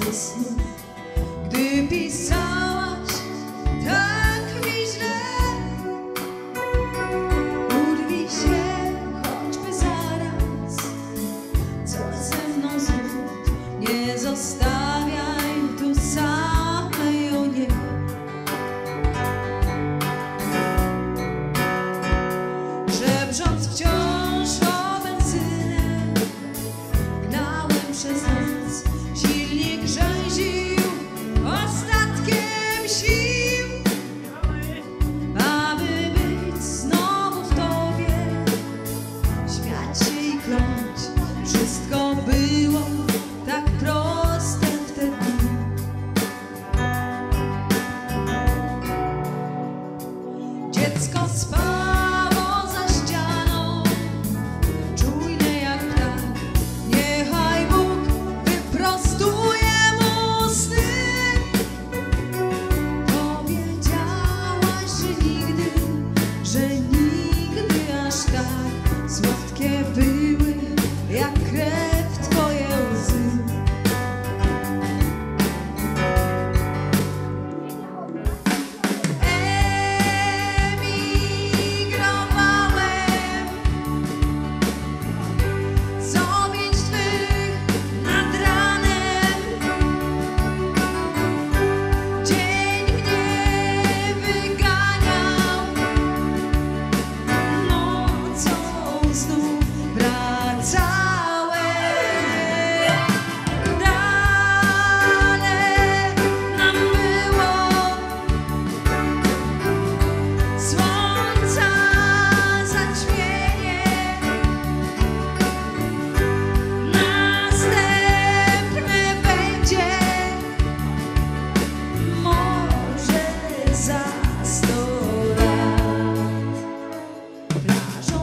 Texas.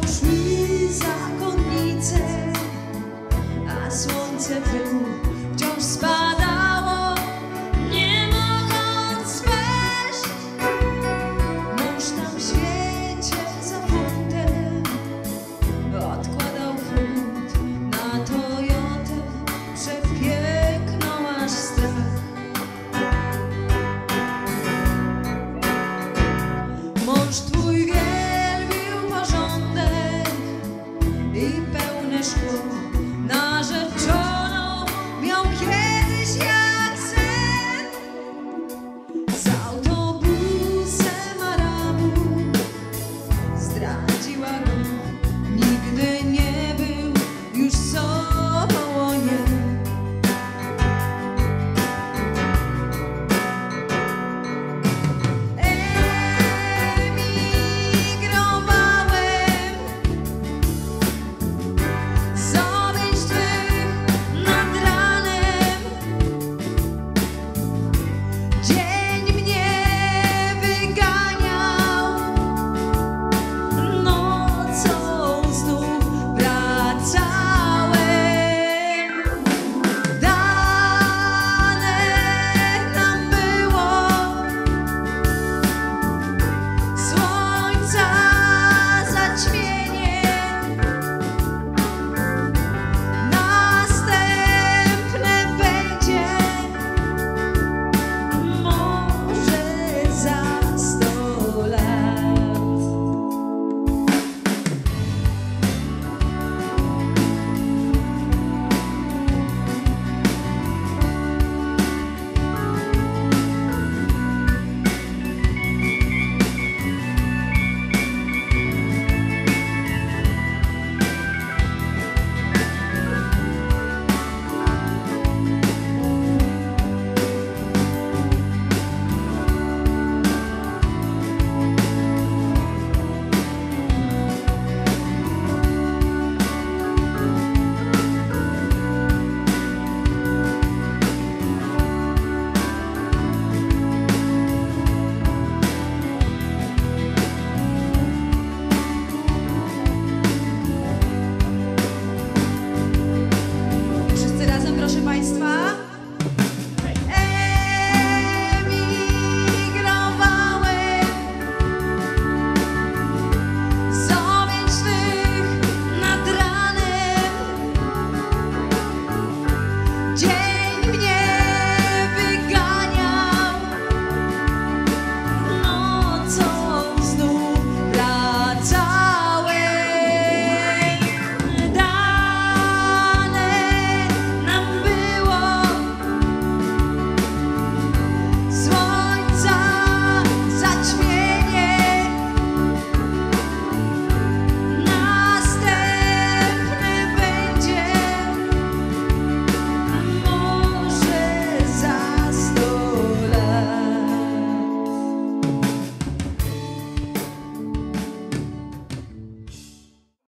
Szły zakonnice A słońce było